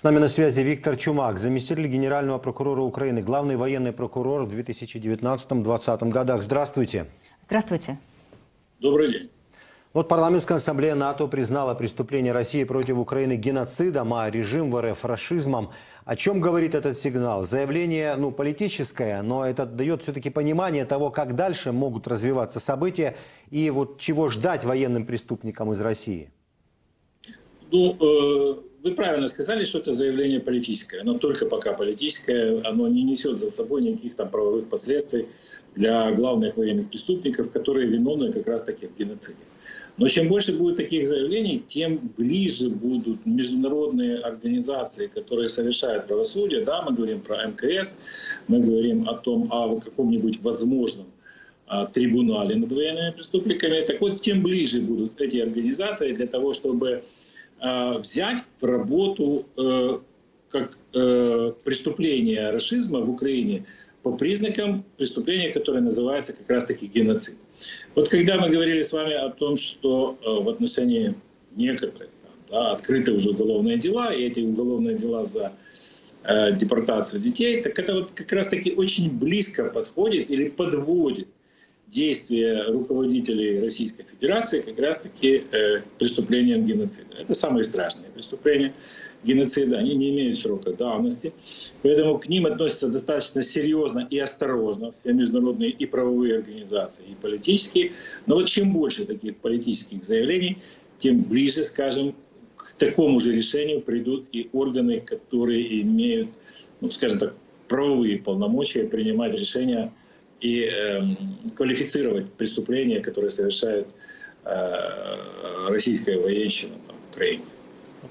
С нами на связи Виктор Чумак, заместитель генерального прокурора Украины, главный военный прокурор в 2019-2020 годах. Здравствуйте. Здравствуйте. Добрый день. Вот парламентская ассамблея НАТО признала преступление России против Украины геноцидом, а режим в РФ фашизмом. О чем говорит этот сигнал? Заявление ну, политическое, но это дает все-таки понимание того, как дальше могут развиваться события и вот чего ждать военным преступникам из России. Ну, э, вы правильно сказали, что это заявление политическое. Оно только пока политическое, оно не несет за собой никаких там правовых последствий для главных военных преступников, которые виновны как раз таки в геноциде. Но чем больше будет таких заявлений, тем ближе будут международные организации, которые совершают правосудие. Да, мы говорим про МКС, мы говорим о том, о каком-нибудь возможном а, трибунале над военными преступниками. Так вот, тем ближе будут эти организации для того, чтобы взять в работу э, как э, преступление расизма в Украине по признакам преступления, которое называется как раз-таки геноцид. Вот когда мы говорили с вами о том, что э, в отношении некоторых да, открыты уже уголовные дела, и эти уголовные дела за э, депортацию детей, так это вот как раз-таки очень близко подходит или подводит действия руководителей Российской Федерации как раз-таки э, преступлениям геноцида. Это самые страшные преступления геноцида, они не имеют срока давности, поэтому к ним относятся достаточно серьезно и осторожно все международные и правовые организации, и политические. Но вот чем больше таких политических заявлений, тем ближе, скажем, к такому же решению придут и органы, которые имеют, ну, скажем так, правовые полномочия принимать решения и э, квалифицировать преступления, которые совершает э, российская военщина там, в Украине.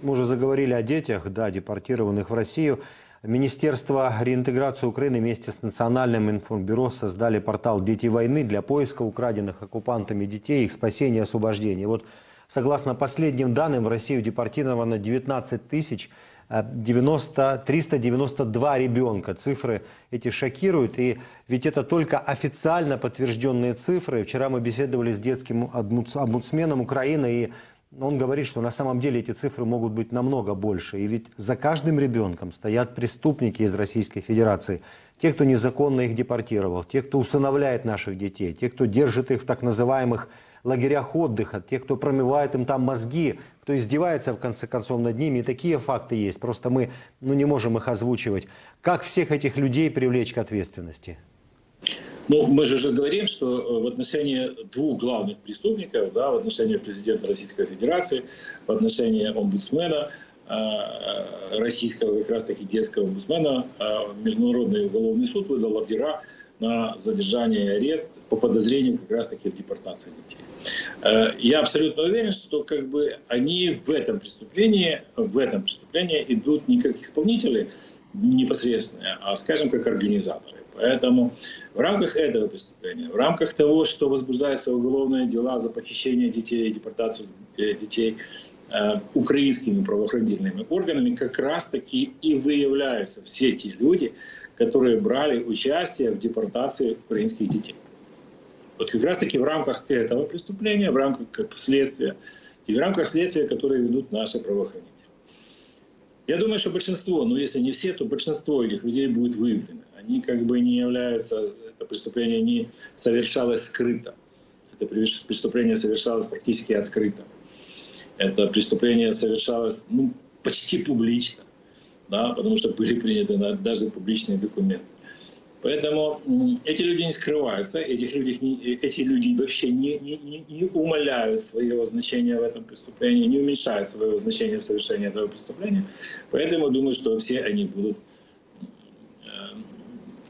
Мы уже заговорили о детях, да, депортированных в Россию. Министерство реинтеграции Украины вместе с Национальным информбюро создали портал «Дети войны» для поиска украденных оккупантами детей, их спасения и освобождения. Вот согласно последним данным, в Россию депортировано 19 тысяч 90, 392 ребенка. Цифры эти шокируют. И ведь это только официально подтвержденные цифры. Вчера мы беседовали с детским омбудсменом Украины, и он говорит, что на самом деле эти цифры могут быть намного больше. И ведь за каждым ребенком стоят преступники из Российской Федерации. Те, кто незаконно их депортировал, те, кто усыновляет наших детей, те, кто держит их в так называемых лагерях отдыха, те, кто промывает им там мозги, кто издевается в конце концов над ними. И такие факты есть. Просто мы ну, не можем их озвучивать. Как всех этих людей привлечь к ответственности? Ну, мы же уже говорим, что э, в отношении двух главных преступников, да, в отношении президента Российской Федерации, в отношении омбудсмена, э, российского как раз-таки детского омбудсмена, э, Международный уголовный суд выдал ордера на задержание и арест по подозрению как раз-таки в депортации детей. Я абсолютно уверен, что как бы они в этом преступлении, в этом преступлении идут не как исполнители непосредственно, а, скажем, как организаторы. Поэтому в рамках этого преступления, в рамках того, что возбуждаются уголовные дела за похищение детей, депортацию э, детей э, украинскими правоохранительными органами, как раз-таки и выявляются все те люди, которые брали участие в депортации украинских детей. Вот как раз-таки в рамках этого преступления, в рамках следствия и в рамках следствия, которые ведут наши правоохранители. Я думаю, что большинство, ну если не все, то большинство этих людей будет выявлено они как бы не являются, это преступление не совершалось скрыто. Это преступление совершалось практически открыто. Это преступление совершалось ну, почти публично, да, потому что были приняты даже публичные документы. Поэтому эти люди не скрываются, этих людей, эти люди вообще не, не, не умаляют своего значения в этом преступлении, не уменьшают своего значения в совершении этого преступления. Поэтому думаю, что все они будут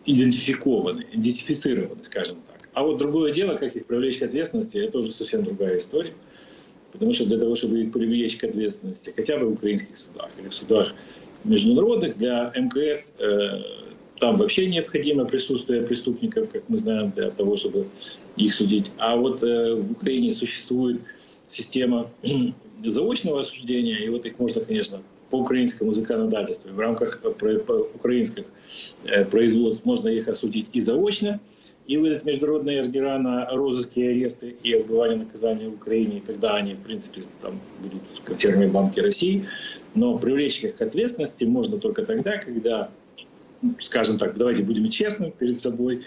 идентификованы, идентифицированы, скажем так. А вот другое дело, как их привлечь к ответственности, это уже совсем другая история. Потому что для того, чтобы их привлечь к ответственности, хотя бы в украинских судах или в судах международных, для МКС э, там вообще необходимо присутствие преступников, как мы знаем, для того, чтобы их судить. А вот э, в Украине существует система заочного осуждения, и вот их можно, конечно, по украинскому законодательству, в рамках э, украинских э, производств можно их осудить и заочно, и выдать международные ордера на розыске и аресты и отбывание наказания в Украине, и тогда они, в принципе, там будут в консервной банке России. Но привлечь их к ответственности можно только тогда, когда, ну, скажем так, давайте будем честны перед собой,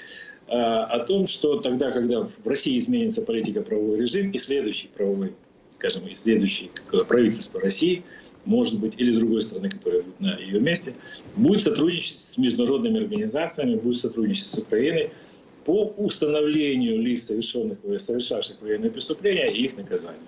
а, о том, что тогда, когда в России изменится политика правовой режим, и следующий правовой, скажем, и следующий правительство России – может быть, или другой страны, которая будет на ее месте, будет сотрудничать с международными организациями, будет сотрудничать с Украиной по установлению лиц, совершенных, совершавших военные преступления и их наказанию.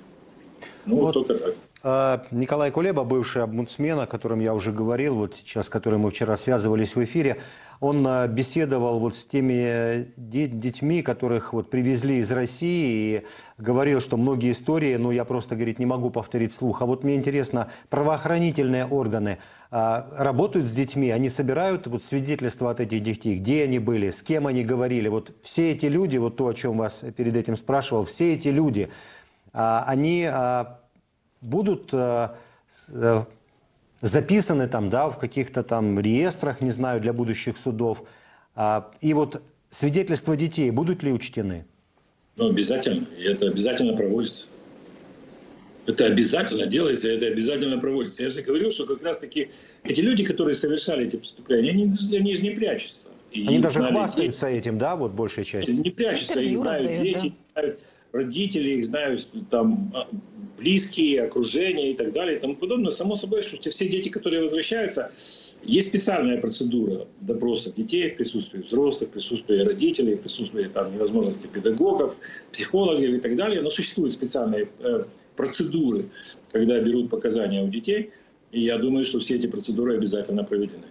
Ну, вот, только так. А, Николай Кулеба, бывший омбудсмен, о котором я уже говорил, вот сейчас, с которым мы вчера связывались в эфире, он а, беседовал вот с теми э, детьми, которых вот привезли из России, и говорил, что многие истории, ну, я просто, говорит, не могу повторить слух. А вот мне интересно, правоохранительные органы работают с детьми, они собирают вот свидетельства от этих детей, где они были, с кем они говорили. Вот все эти люди, вот то, о чем вас перед этим спрашивал, все эти люди, они будут э, записаны там, да, в каких-то там реестрах, не знаю, для будущих судов. А, и вот свидетельства детей будут ли учтены? Ну, обязательно. И это обязательно проводится. Это обязательно делается, это обязательно проводится. Я же говорю, что как раз-таки эти люди, которые совершали эти преступления, они, они же не прячутся. И они даже хвастаются дети. этим, да, вот большая часть? Не прячутся, их знают дети, да? знают родители, их знают там а, близкие, окружение и так далее и тому подобное. Само собой, что все дети, которые возвращаются, есть специальная процедура допроса детей в присутствии взрослых, в присутствии родителей, в присутствии там, невозможности педагогов, психологов и так далее. Но существуют специальные э, процедуры, когда берут показания у детей. И я думаю, что все эти процедуры обязательно проведены.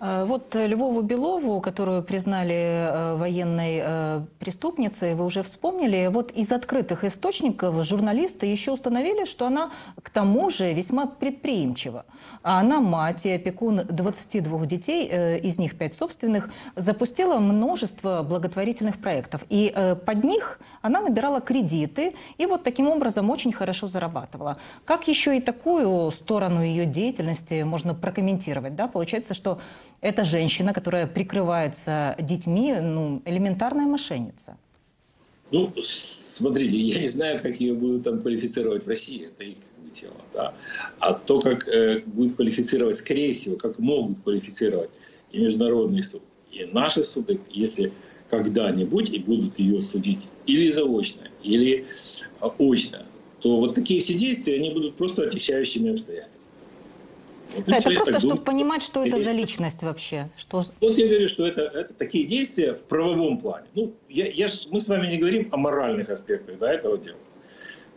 Э, вот Львову Белову, которую признали э, военной э, преступницей, вы уже вспомнили. Вот из открытых источников журналисты еще установили, что она к тому же весьма предприимчива. А она мать и опекун 22 детей, из них 5 собственных, запустила множество благотворительных проектов. И под них она набирала кредиты и вот таким образом очень хорошо зарабатывала. Как еще и такую сторону ее деятельности можно прокомментировать? Да? Получается, что эта женщина, которая прикрывается детьми, ну, элементарная мошенница. Ну, смотрите, я не знаю, как ее будут там квалифицировать в России, это их дело, да. А то, как э, будут квалифицировать, скорее всего, как могут квалифицировать и международный суд, и наши суды, если когда-нибудь и будут ее судить или заочно, или очно, то вот такие все действия, они будут просто отягчающими обстоятельствами. Да, это просто, чтобы понимать, что это за личность вообще. Что... Вот я говорю, что это, это такие действия в правовом плане. Ну, я, я ж, мы с вами не говорим о моральных аспектах да, этого дела.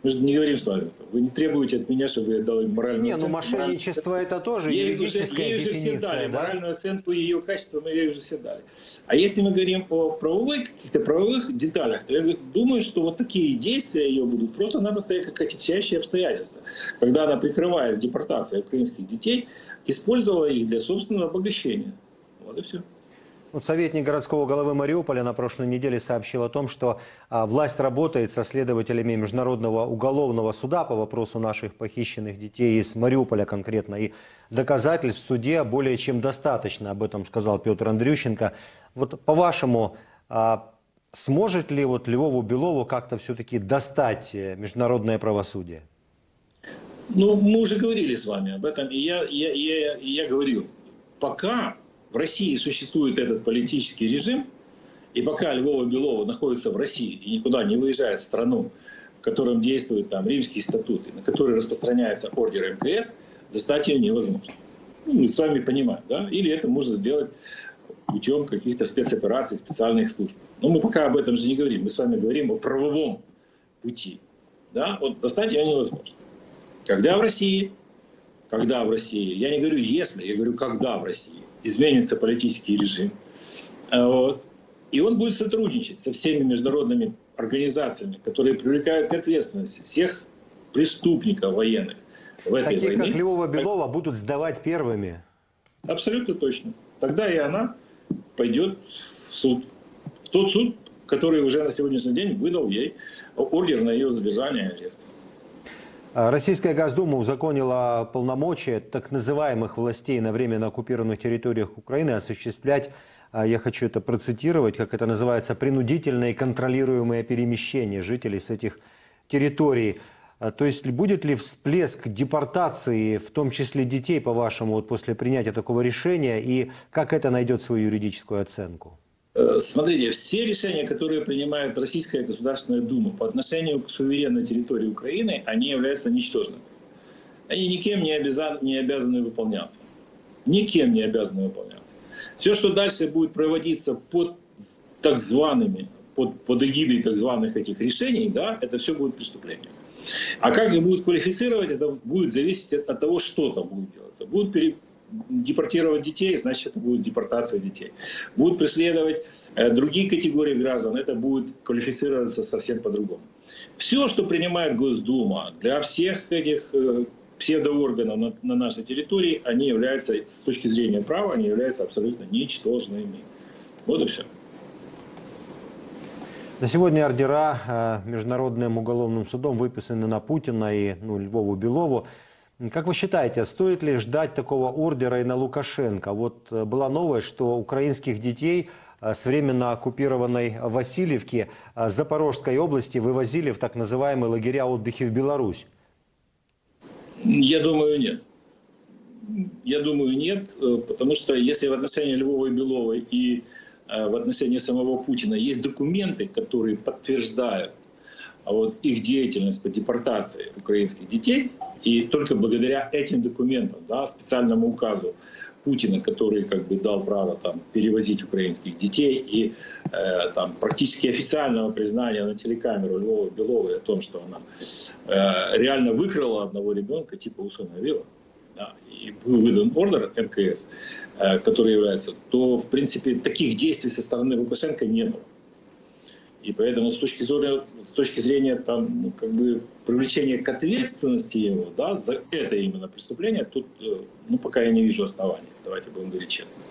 Мы же не говорим с вами. Вы не требуете от меня, чтобы я дал им моральную не, оценку. Не, ну мошенничество моральную... это тоже ей юридическая уже, ей дефиниция. Уже все дали. Да? Моральную оценку ее качества мы ей уже все дали. А если мы говорим о правовых, каких-то правовых деталях, то я думаю, что вот такие действия ее будут просто-напросто как отягчающие обстоятельства. Когда она, прикрываясь депортацией украинских детей, использовала их для собственного обогащения. Вот и все. Вот советник городского головы Мариуполя на прошлой неделе сообщил о том, что а, власть работает со следователями Международного уголовного суда по вопросу наших похищенных детей из Мариуполя конкретно. И доказательств в суде более чем достаточно, об этом сказал Петр Андрющенко. Вот по-вашему, а, сможет ли вот Львову Белову как-то все-таки достать э, международное правосудие? Ну, мы уже говорили с вами об этом, и я, я, я, я говорил, пока в России существует этот политический режим, и пока Львова Белова находится в России и никуда не выезжает в страну, в котором действуют там римские статуты, на которые распространяется ордер МКС, достать ее невозможно. Ну, мы с вами понимаем, да? Или это можно сделать путем каких-то спецопераций, специальных служб. Но мы пока об этом же не говорим. Мы с вами говорим о правовом пути. Да? Вот достать ее невозможно. Когда в России, когда в России, я не говорю если, я говорю когда в России, изменится политический режим. А вот. И он будет сотрудничать со всеми международными организациями, которые привлекают к ответственности всех преступников военных в этой Такие, войне. как Львова Белова, будут сдавать первыми. Абсолютно точно. Тогда и она пойдет в суд. В тот суд, который уже на сегодняшний день выдал ей ордер на ее задержание и арест. Российская Госдума узаконила полномочия так называемых властей на временно оккупированных территориях Украины осуществлять, а, я хочу это процитировать, как это называется, принудительное и контролируемое перемещение жителей с этих территорий. А, То есть будет ли всплеск депортации, в том числе детей, по-вашему, вот после принятия такого решения, и как это найдет свою юридическую оценку? Э, Смотрите, все решения, которые принимает Российская Государственная Дума по отношению к суверенной территории Украины, они являются ничтожными. Они никем не обязаны, не обязаны выполняться. Никем не обязаны выполняться. Все, что дальше будет проводиться под так зваными, под, под эгидой так званых этих решений, да, это все будет преступлением. А как их будут квалифицировать, это будет зависеть от, от того, что там будет делаться. Будут пере- депортировать детей, значит, это будет депортация детей. Будут преследовать э, другие категории граждан, это будет квалифицироваться совсем по-другому. Все, что принимает Госдума для всех этих э, псевдоорганов на, на нашей территории, они являются, с точки зрения права, они являются абсолютно ничтожными. Вот и все. На сегодня ордера э, Международным уголовным судом выписаны на Путина и ну, Львову Белову. Как вы считаете, стоит ли ждать такого ордера и на Лукашенко? Вот э, была новость, что украинских детей э, с временно оккупированной Васильевки э, Запорожской области вывозили в так называемые лагеря отдыха в Беларусь. Я думаю, нет. Я думаю, нет, потому что если в отношении Львова и Беловой и в отношении самого Путина есть документы, которые подтверждают вот их деятельность по депортации украинских детей, и только благодаря этим документам, да, специальному указу Путина, который как бы дал право там перевозить украинских детей и э, там практически официального признания на телекамеру Львова Беловой о том, что она э, реально выкрала одного ребенка типа усыновила, да, и был выдан ордер МКС, э, который является, то в принципе таких действий со стороны Лукашенко не было. И поэтому с точки зрения, с точки зрения там, ну, как бы привлечения к ответственности его да, за это именно преступление, тут э, ну, пока я не вижу оснований. Давайте будем говорить честно.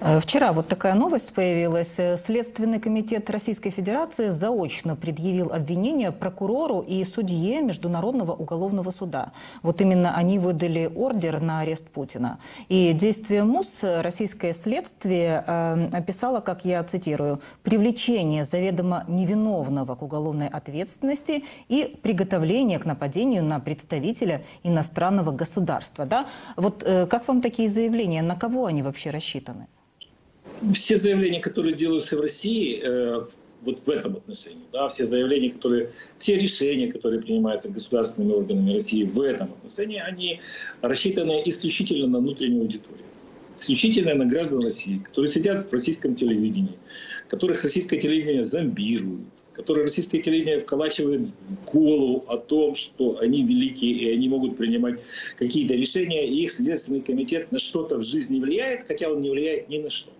Э, Вчера вот такая новость появилась. Э, Следственный комитет Российской Федерации заочно предъявил обвинение прокурору и судье Международного уголовного суда. Вот именно они выдали ордер на арест Путина. И действие МУС российское следствие э, описало, как я цитирую, «привлечение заведомо невиновного к уголовной ответственности и приготовление к нападению на представителя иностранного государства». Да? Вот э, как вам такие заявления? На кого они вообще рассчитаны? Все заявления, которые делаются в России, э, вот в этом отношении, да, все заявления, которые, все решения, которые принимаются государственными органами России в этом отношении, они рассчитаны исключительно на внутреннюю аудиторию, исключительно на граждан России, которые сидят в российском телевидении, которых российское телевидение зомбирует, которые российское телевидение вколачивает в голову о том, что они великие и они могут принимать какие-то решения, и их Следственный комитет на что-то в жизни влияет, хотя он не влияет ни на что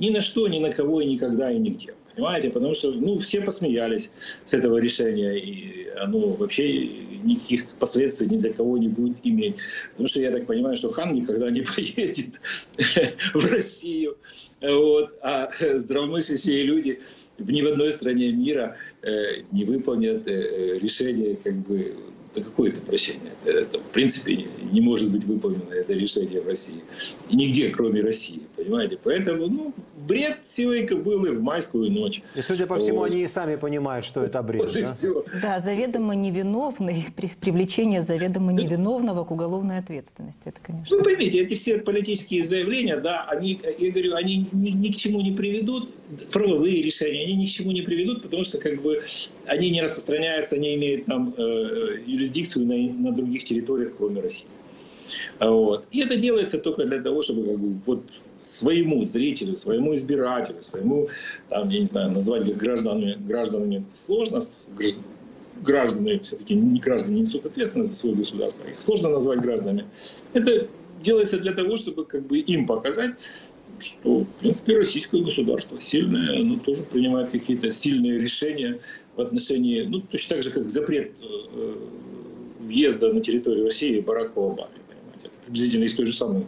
ни на что, ни на кого и никогда и нигде. Понимаете? Потому что ну, все посмеялись с этого решения, и оно вообще никаких последствий ни для кого не будет иметь. Потому что я так понимаю, что хан никогда не поедет в Россию. Вот. А здравомыслящие люди ни в одной стране мира э, не выполнят э, решение как бы да какое это прощение? Это, в принципе не, не может быть выполнено это решение в России. И нигде, кроме России, понимаете? Поэтому, ну, бред сивой кобылы в майскую ночь. И, судя по всему, Вот. они и сами понимают, что это бред. Вот да? все. Да, заведомо невиновный, при- привлечение заведомо невиновного к уголовной ответственности. Это, конечно. Вы поймите, эти все политические заявления, да, они, я говорю, они ни, ни к чему не приведут, правовые решения, они ни к чему не приведут, потому что как бы они не распространяются, они имеют там э, юрисдикцию на, на других территориях, кроме России. Вот. И это делается только для того, чтобы как бы, вот, своему зрителю, своему избирателю, своему, там, я не знаю, назвать их гражданами, гражданами сложно, граждане все-таки не граждане несут ответственность за свое государство, их сложно назвать гражданами. Это делается для того, чтобы как бы им показать, что, в принципе, российское государство сильное, оно тоже принимает какие-то сильные решения в отношении, ну, точно так же, как запрет э, э, въезда на территорию России Бараку Обаме, понимаете, это приблизительно из той же самой.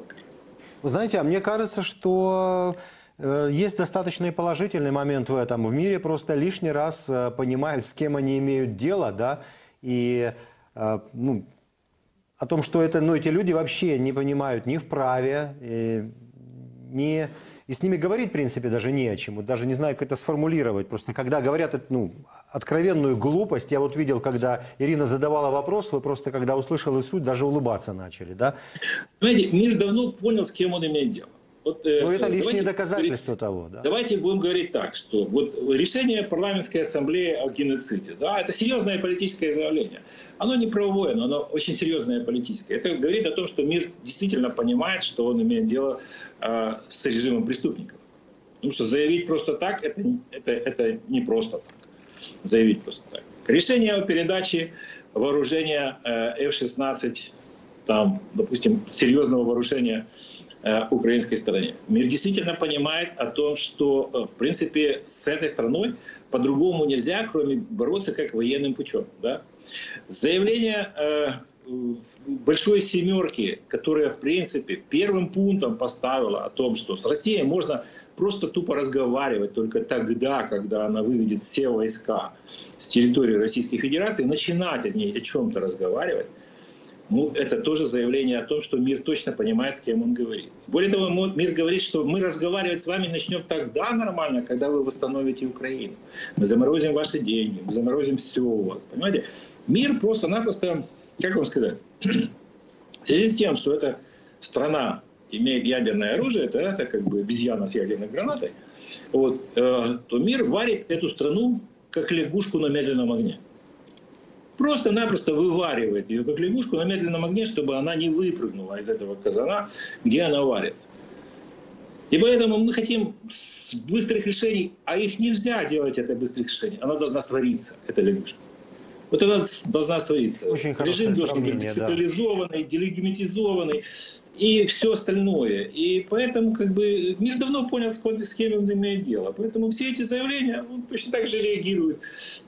Вы знаете, а мне кажется, что э, есть достаточно и положительный момент в этом. В мире просто лишний раз э, понимают, с кем они имеют дело, да, и э, ну, о том, что это, ну, эти люди вообще не понимают ни в праве, ни... И с ними говорить, в принципе, даже не о чем. Вот даже не знаю, как это сформулировать. Просто когда говорят ну, откровенную глупость, я вот видел, когда Ирина задавала вопрос, вы просто, когда услышали суть, даже улыбаться начали, да? Знаете, мир давно понял, с кем он имеет дело. Вот, э, Но это лишнее доказательство говорить, того. Да? Давайте будем говорить так, что вот решение парламентской ассамблеи о геноциде, да, это серьезное политическое заявление. Оно не правовое, но оно очень серьезное политическое. Это говорит о том, что мир действительно понимает, что он имеет дело э, с режимом преступников. Потому что заявить просто так, это, это, это не просто так. Заявить просто так. Решение о передаче вооружения э, F-16, там, допустим, серьезного вооружения Э, украинской стороне. Мир действительно понимает о том, что, э, в принципе, с этой страной по-другому нельзя, кроме бороться как военным путем. Да? Заявление большой семерки, которая, в принципе, первым пунктом поставила о том, что с Россией можно просто тупо разговаривать только тогда, когда она выведет все войска с территории Российской Федерации, начинать о ней о чем-то разговаривать, ну, это тоже заявление о том, что мир точно понимает, с кем он говорит. Более того, мир говорит, что мы разговаривать с вами начнем тогда нормально, когда вы восстановите Украину. Мы заморозим ваши деньги, мы заморозим все у вас. Понимаете? Мир просто-напросто, как вам сказать, в связи с тем, что эта страна имеет ядерное оружие, это, это как бы обезьяна с ядерной гранатой, вот, э, то мир варит эту страну как лягушку на медленном огне просто-напросто вываривает ее как лягушку на медленном огне, чтобы она не выпрыгнула из этого казана, где она варится. И поэтому мы хотим быстрых решений, а их нельзя делать, это быстрых решений. Она должна свариться, эта лягушка. Вот она должна свариться. Очень Режим должен быть децентрализованный, да. делегимитизованный и все остальное. И поэтому как бы мир давно понял, с кем он имеет дело. Поэтому все эти заявления он точно так же реагирует.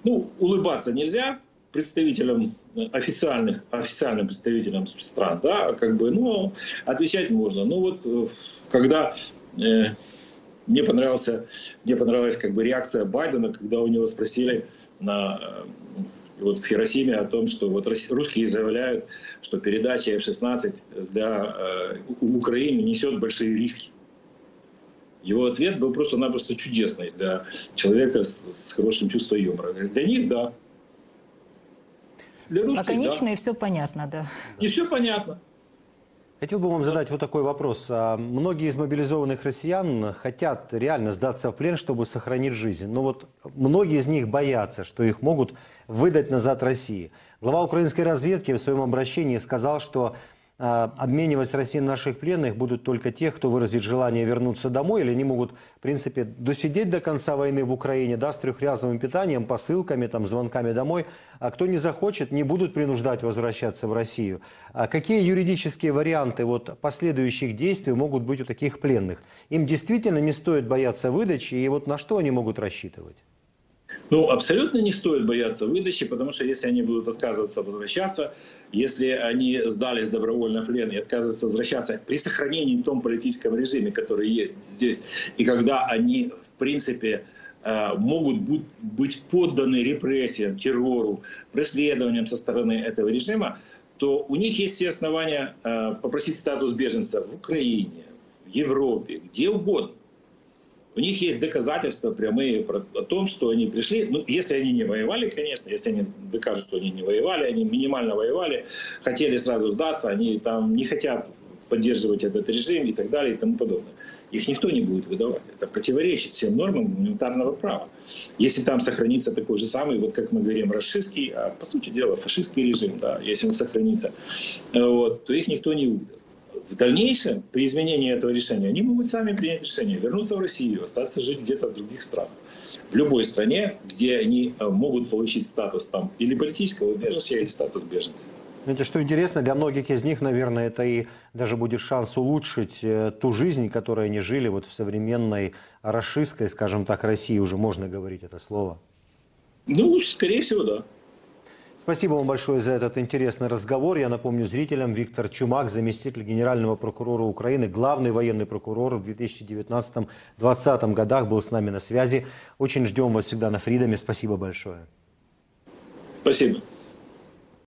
Ну, улыбаться нельзя, представителям официальных, официальным представителям стран, да, как бы, ну, отвечать можно. Ну вот, э, когда э, мне понравился, мне понравилась как бы реакция Байдена, когда у него спросили на э, вот в Хиросиме о том, что вот русские заявляют, что передача F-16 для э, Украины несет большие риски. Его ответ был просто-напросто чудесный для человека с, с хорошим чувством юмора. Для них, да, для русских, Лаконично да. и все понятно, да. И все понятно. Хотел бы вам задать вот такой вопрос. А многие из мобилизованных россиян хотят реально сдаться в плен, чтобы сохранить жизнь. Но вот многие из них боятся, что их могут выдать назад России. Глава украинской разведки в своем обращении сказал, что а, обменивать с Россией наших пленных будут только тех, кто выразит желание вернуться домой, или они могут, в принципе, досидеть до конца войны в Украине, да, с трехрязовым питанием, посылками, там, звонками домой. А кто не захочет, не будут принуждать возвращаться в Россию. А какие юридические варианты вот, последующих действий могут быть у таких пленных? Им действительно не стоит бояться выдачи, и вот на что они могут рассчитывать? Ну, абсолютно не стоит бояться выдачи, потому что если они будут отказываться возвращаться, если они сдались добровольно в плен и отказываются возвращаться при сохранении том политическом режиме, который есть здесь, и когда они, в принципе, э, могут быть подданы репрессиям, террору, преследованиям со стороны этого режима, то у них есть все основания э, попросить статус беженца в Украине, в Европе, где угодно. У них есть доказательства прямые о том, что они пришли. Ну, если они не воевали, конечно, если они докажут, что они не воевали, они минимально воевали, хотели сразу сдаться, они там не хотят поддерживать этот режим и так далее и тому подобное. Их никто не будет выдавать. Это противоречит всем нормам гуманитарного права. Если там сохранится такой же самый, вот как мы говорим, расистский, а по сути дела фашистский режим, да, если он сохранится, вот, то их никто не выдаст в дальнейшем, при изменении этого решения, они могут сами принять решение вернуться в Россию, остаться жить где-то в других странах. В любой стране, где они э, могут получить статус там или политического беженца, или статус беженца. Знаете, что интересно, для многих из них, наверное, это и даже будет шанс улучшить э, ту жизнь, которой они жили вот в современной расистской, скажем так, России, уже можно говорить это слово. Ну, скорее всего, да. Спасибо вам большое за этот интересный разговор. Я напомню зрителям, Виктор Чумак, заместитель генерального прокурора Украины, главный военный прокурор в 2019-2020 годах был с нами на связи. Очень ждем вас всегда на Фридоме. Спасибо большое. Спасибо.